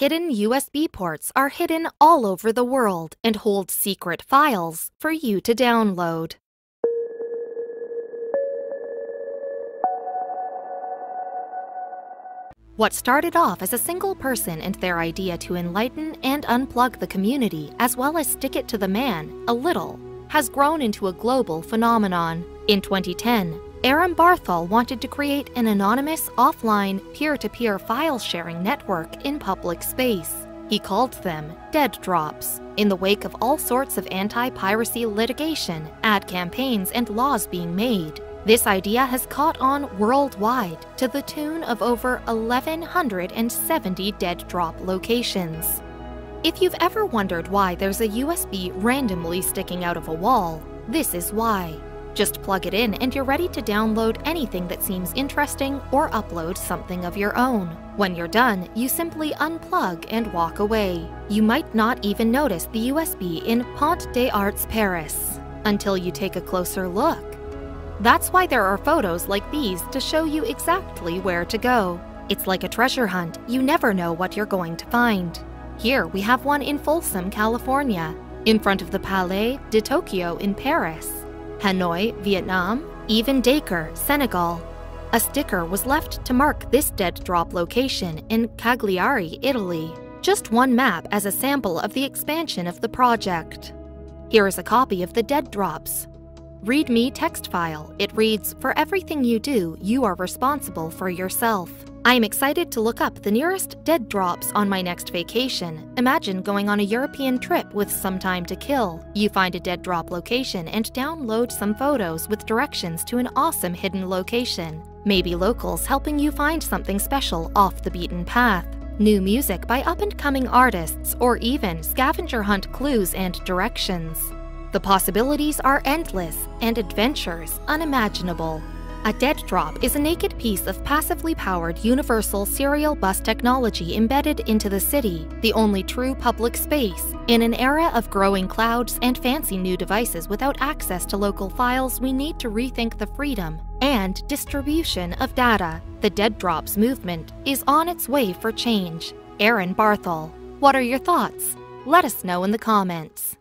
hidden USB ports are hidden all over the world and hold secret files for you to download. What started off as a single person and their idea to enlighten and unplug the community, as well as stick it to the man a little, has grown into a global phenomenon. In 2010, Aram Bartholl wanted to create an anonymous, offline, peer to peer file sharing network in public space. He called them Dead Drops. In the wake of all sorts of anti piracy litigation, ad campaigns, and laws being made, this idea has caught on worldwide to the tune of over 1,170 dead drop locations. If you've ever wondered why there's a USB randomly sticking out of a wall, this is why. Just plug it in and you're ready to download anything that seems interesting or upload something of your own. When you're done, you simply unplug and walk away. You might not even notice the USB in Pont des Arts Paris until you take a closer look. That's why there are photos like these to show you exactly where to go. It's like a treasure hunt, you never know what you're going to find. Here we have one in Folsom, California, in front of the Palais de Tokyo in Paris, Hanoi, Vietnam, even Dakar, Senegal. A sticker was left to mark this dead drop location in Cagliari, Italy. Just one map as a sample of the expansion of the project. Here is a copy of the dead drops, README text file. It reads, For everything you do, you are responsible for yourself. I am excited to look up the nearest dead drops on my next vacation. Imagine going on a European trip with some time to kill. You find a dead drop location and download some photos with directions to an awesome hidden location. Maybe locals helping you find something special off the beaten path. New music by up and coming artists, or even scavenger hunt clues and directions. The possibilities are endless and adventures unimaginable. A dead drop is a naked piece of passively powered universal serial bus technology embedded into the city, the only true public space. In an era of growing clouds and fancy new devices without access to local files, we need to rethink the freedom and distribution of data. The Dead Drops movement is on its way for change. Aram Bartholl. What are your thoughts? Let us know in the comments.